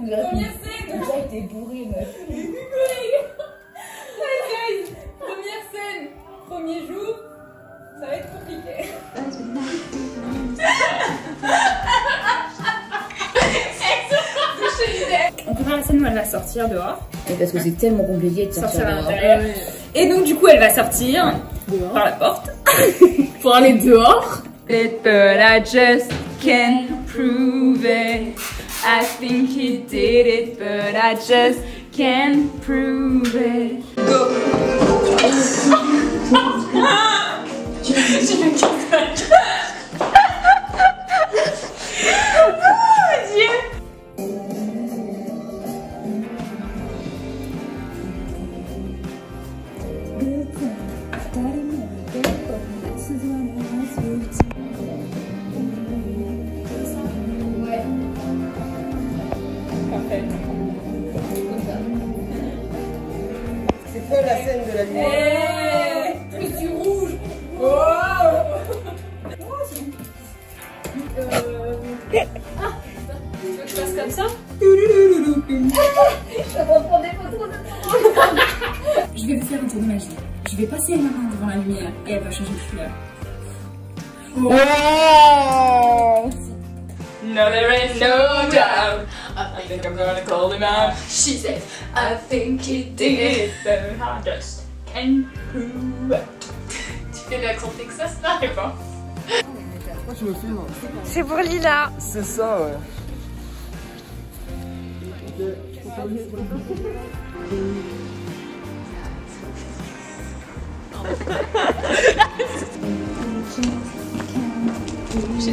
On dirait Première que scène déjà été bourré, meuf. Hi guys Première scène Premier jour, ça va être compliqué. On prépare la scène où elle va sortir dehors. Et parce que c'est tellement compliqué de sortir Sortir à dehors. l'intérieur. Et donc du coup elle va sortir par la porte. Pour aller dehors. It, but I just can't prove it. I think he did it, but I just can't prove it. Pas la scène de la nuit. Eh, plus du rouge. Oh. Euh, Ah, tu veux que je fasse comme ça Je vais vous faire un tour de magie. Je vais passer ma main devant la lumière et elle va changer de couleur. No, there ain't no doubt. I think I'm gonna call him out. She says, I think he did, but I just can't prove it. Tu fais l'accent Texas là, et pas Pourquoi tu me filmes C'est pour Lila. C'est ça, ouais. J'ai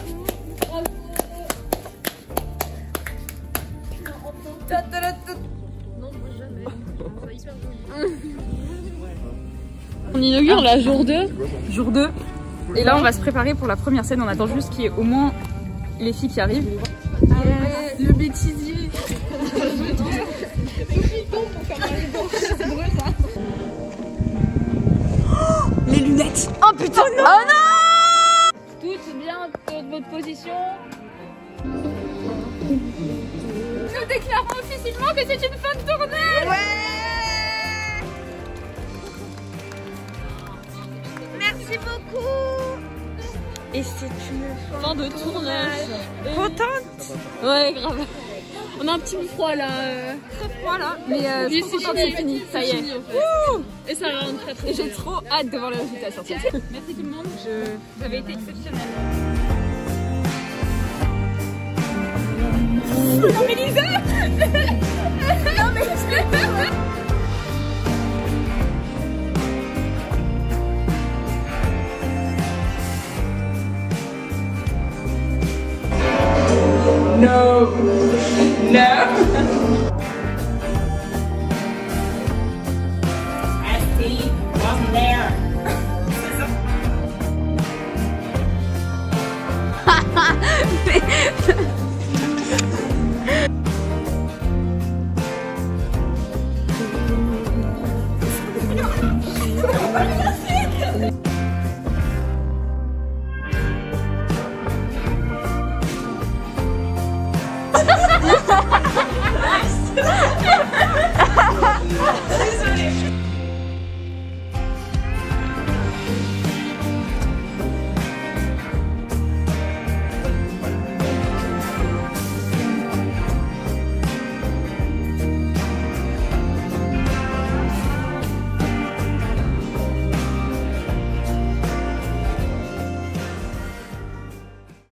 On inaugure la jour 2. Jour 2. Et là, on va se préparer pour la première scène. On attend juste qu'il y ait au moins les filles qui arrivent. Le bêtisier. Les lunettes Oh putain Oh non Toutes bien dans votre position. Nous déclarons officiellement que c'est une fin de tournée beaucoup. Et c'est une fin de tournage. Contente Ouais, grave. On a un petit peu froid là. Très froid là, mais euh, je suis trop contente que c'est fini. Ça y est. fini, en fait. Et ça va très très Et j'ai trop hâte de voir le résultat sortir. Merci tout le monde. Je... Vous avez été exceptionnels. No. No. Ha ha ha!